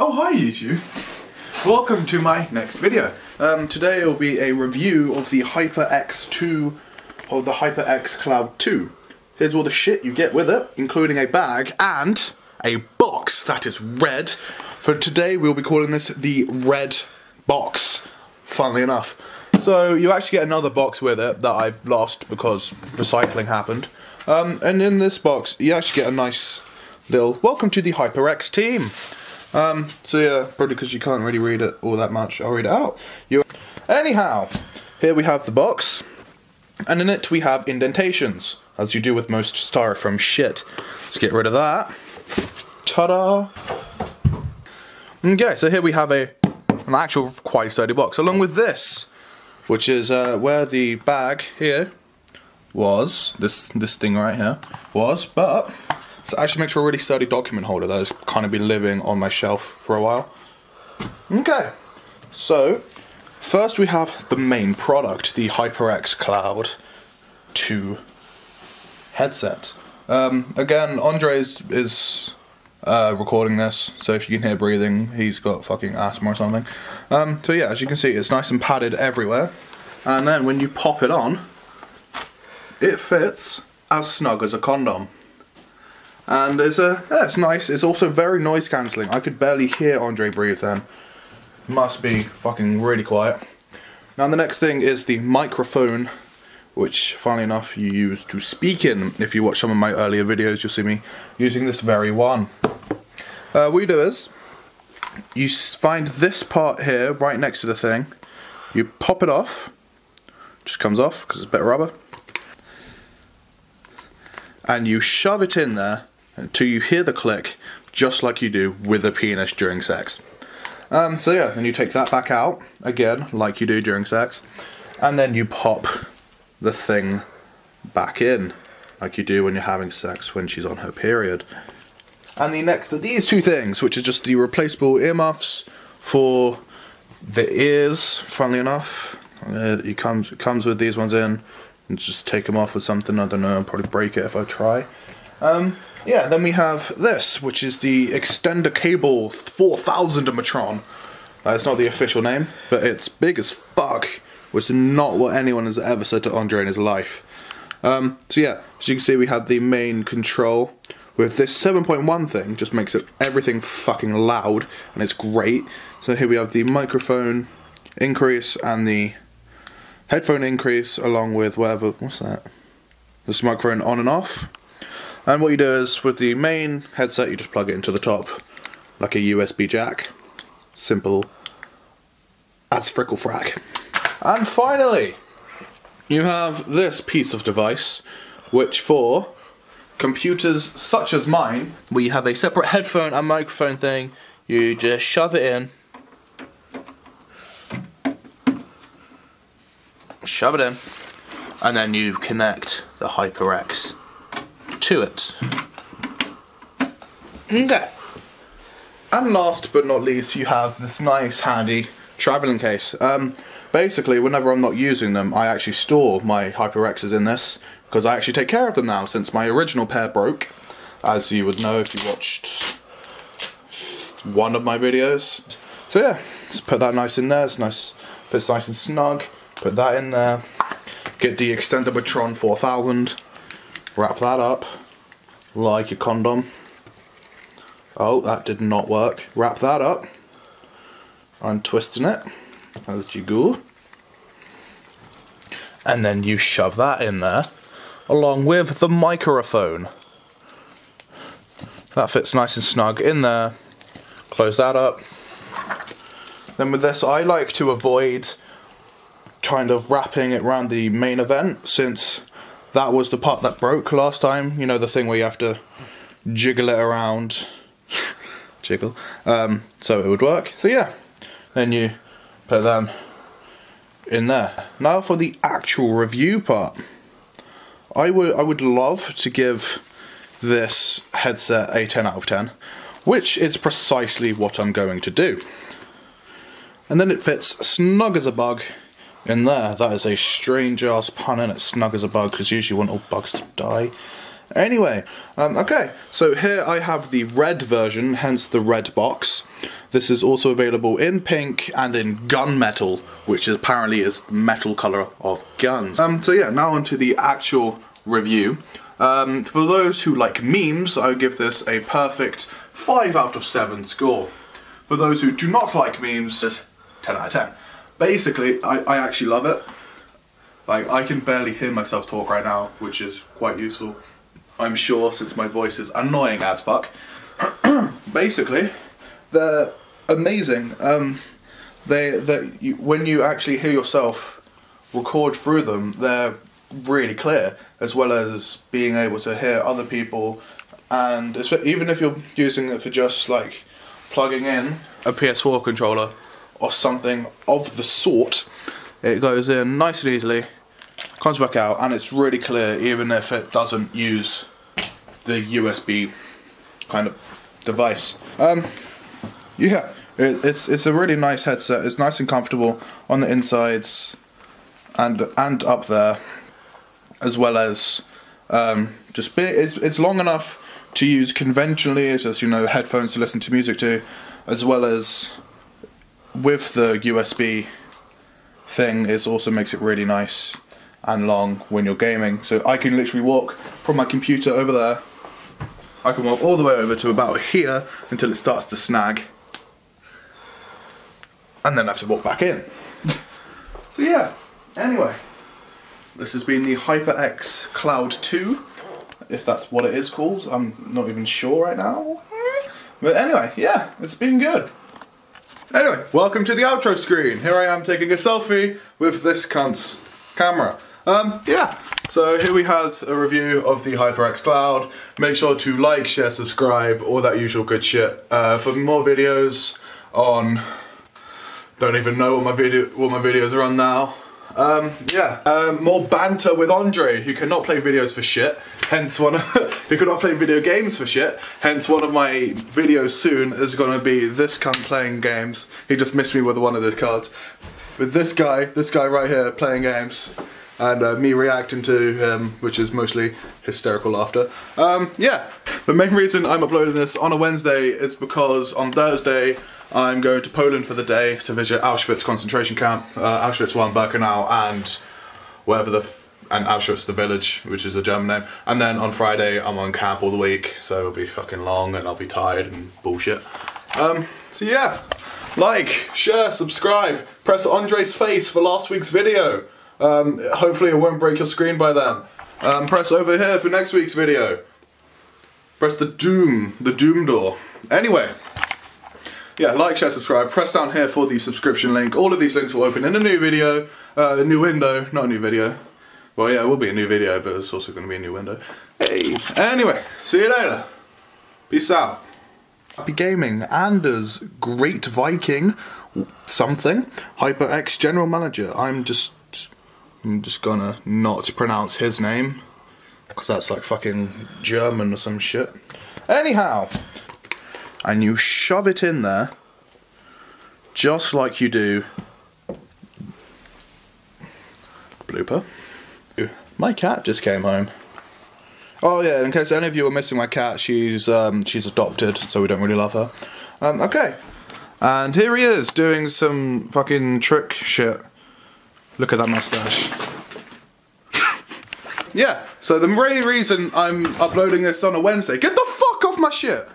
Oh hi YouTube! Welcome to my next video. Um, today will be a review of the HyperX 2 or the HyperX Cloud 2. Here's all the shit you get with it, including a bag and a box that is red. For today we'll be calling this the red box, funnily enough. So you actually get another box with it that I've lost because recycling happened. Um, and in this box you actually get a nice little welcome to the HyperX team. Um, so yeah, probably because you can't really read it all that much, I'll read it out. You Anyhow, here we have the box, and in it we have indentations, as you do with most styrofoam shit. Let's get rid of that. Ta-da! Okay, so here we have a an actual quite sturdy box, along with this, which is uh, where the bag here was, this this thing right here, was, but so actually makes for a really sturdy document holder that has kind of been living on my shelf for a while. Okay, so first we have the main product, the HyperX Cloud 2 headset. Um, again, Andres is uh, recording this, so if you can hear breathing, he's got fucking asthma or something. Um, so yeah, as you can see, it's nice and padded everywhere. And then when you pop it on, it fits as snug as a condom and it's a yeah, it's nice. It's also very noise cancelling. I could barely hear Andre breathe then. Must be fucking really quiet. Now the next thing is the microphone, which funnily enough you use to speak in. If you watch some of my earlier videos, you'll see me using this very one. Uh, what you do is you find this part here right next to the thing. You pop it off. Just comes off because it's a bit of rubber and you shove it in there until you hear the click, just like you do with a penis during sex. Um, so yeah, then you take that back out again, like you do during sex, and then you pop the thing back in, like you do when you're having sex when she's on her period. And the next are these two things, which is just the replaceable earmuffs for the ears. Funnily enough, uh, it comes it comes with these ones in. And just take them off with something. I don't know. I'll probably break it if I try. Um, yeah, then we have this, which is the extender cable 4000 Matron. Uh, it's not the official name, but it's big as fuck, which is not what anyone has ever said to Andre in his life. Um, so yeah, as you can see, we have the main control with this 7.1 thing, just makes it everything fucking loud, and it's great. So here we have the microphone increase and the headphone increase, along with whatever, what's that? This microphone on and off. And what you do is with the main headset, you just plug it into the top like a USB jack. Simple as frickle frack. And finally, you have this piece of device, which for computers such as mine, where you have a separate headphone and microphone thing, you just shove it in. Shove it in, and then you connect the HyperX to it. Okay. And last but not least, you have this nice handy traveling case. Um, basically, whenever I'm not using them, I actually store my HyperXs in this because I actually take care of them now since my original pair broke, as you would know if you watched one of my videos. So yeah, just put that nice in there. It's nice, fits nice and snug. Put that in there. Get the Extendermatron 4000 wrap that up like a condom. Oh, that did not work. Wrap that up. I'm twisting it as you go. And then you shove that in there along with the microphone. That fits nice and snug in there. Close that up. Then with this, I like to avoid kind of wrapping it around the main event since that was the part that broke last time. You know, the thing where you have to jiggle it around. jiggle. Um, so it would work. So yeah, then you put them in there. Now for the actual review part. I would I would love to give this headset a 10 out of 10, which is precisely what I'm going to do. And then it fits snug as a bug in there. That is a strange ass pun and it's snug as a bug because usually want all bugs to die. Anyway, um, okay, so here I have the red version, hence the red box. This is also available in pink and in gunmetal, which is apparently is metal color of guns. Um, so yeah, now onto the actual review. Um, for those who like memes, I would give this a perfect 5 out of 7 score. For those who do not like memes, it's 10 out of 10. Basically, I, I actually love it. Like, I can barely hear myself talk right now, which is quite useful. I'm sure, since my voice is annoying as fuck. Basically, they're amazing. Um, they, that when you actually hear yourself record through them, they're really clear, as well as being able to hear other people. And even if you're using it for just like plugging in a PS4 controller or something of the sort, it goes in nice and easily, comes back out, and it's really clear, even if it doesn't use the USB kind of device. Um, yeah, it, it's it's a really nice headset. It's nice and comfortable on the insides and and up there, as well as um, just be, it's it's long enough to use conventionally, as you know, headphones to listen to music to, as well as with the USB thing, it also makes it really nice and long when you're gaming. So I can literally walk from my computer over there. I can walk all the way over to about here until it starts to snag. And then I have to walk back in. so yeah, anyway. This has been the HyperX Cloud 2 if that's what it is called. I'm not even sure right now. But anyway, yeah, it's been good. Anyway, welcome to the outro screen. Here I am taking a selfie with this cunt's camera. Um, yeah, so here we had a review of the HyperX Cloud. Make sure to like, share, subscribe, all that usual good shit. Uh, for more videos on, don't even know what my video, what my videos are on now. Um, yeah, um, more banter with Andre, who cannot play videos for shit. Hence one, of, who cannot play video games for shit. Hence one of my videos soon is to be this cunt playing games. He just missed me with one of those cards. With this guy, this guy right here playing games. And uh, me reacting to him, which is mostly hysterical laughter. Um, yeah, the main reason I'm uploading this on a Wednesday is because on Thursday I'm going to Poland for the day to visit Auschwitz concentration camp, uh, Auschwitz 1, Birkenau, and wherever the and Auschwitz the village, which is a German name. And then on Friday I'm on camp all the week, so it'll be fucking long and I'll be tired and bullshit. Um, so yeah, like, share, subscribe, press Andre's face for last week's video. Um, hopefully it won't break your screen by then. Um, press over here for next week's video. Press the doom, the doom door. Anyway, yeah, like, share, subscribe. Press down here for the subscription link. All of these links will open in a new video, uh, a new window, not a new video. Well, yeah, it will be a new video, but it's also going to be a new window. Hey, anyway, see you later. Peace out. Happy Gaming, Anders, Great Viking, something, HyperX General Manager. I'm just, I'm just gonna not pronounce his name, because that's like fucking German or some shit. Anyhow and you shove it in there just like you do. Blooper. My cat just came home. Oh yeah in case any of you are missing my cat she's um, she's adopted so we don't really love her. Um, okay. And here he is doing some fucking trick shit. Look at that mustache. Yeah so the main reason I'm uploading this on a Wednesday get the fuck off my shit